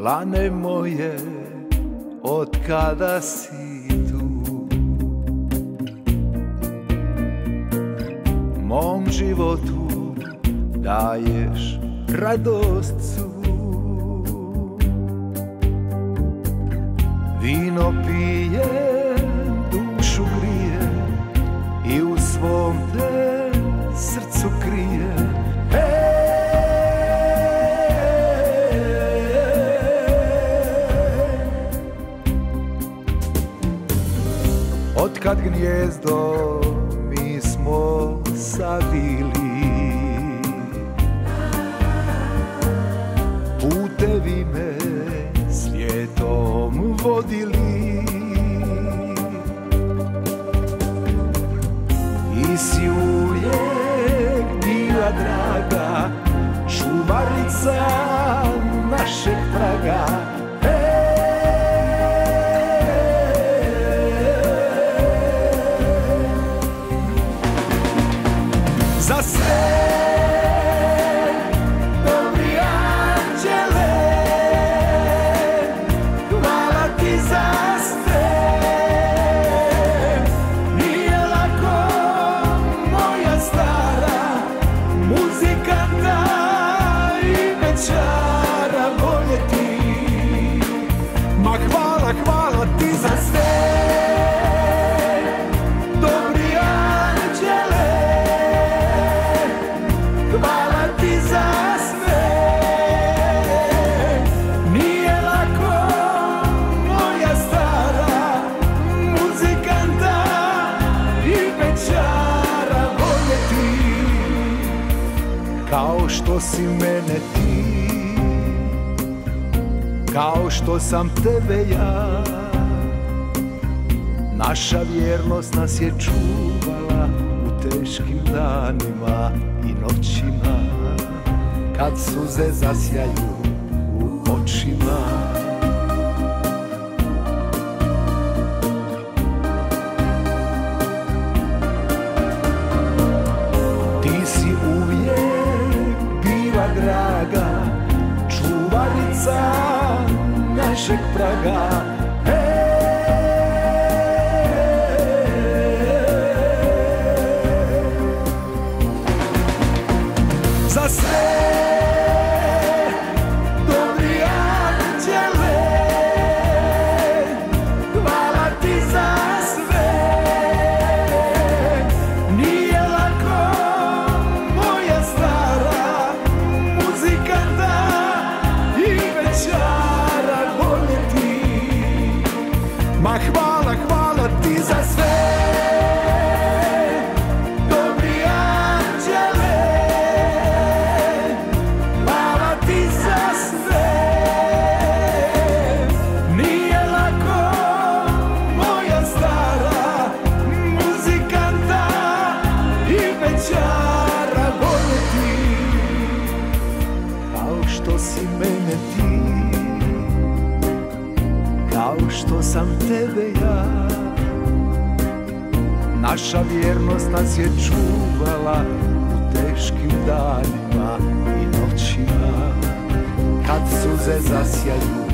Lane moje, od kada si tu? Mom životu daješ radost su Vino pije, dušu grije I u svom te srcu krije Otkad gnjezdo mi smo savili Putevi me svijetom vodili. Ti si Kao što si mene ti Kao što sam tebe ja. Naša vjernost nas je čuvala u teškim danima i noćima Kad suze zasjaju u očima naufragar. Što sam tebe ja. Naša vjernost nas je čuvala u teškim danima i noćima. Kad suze zasjaju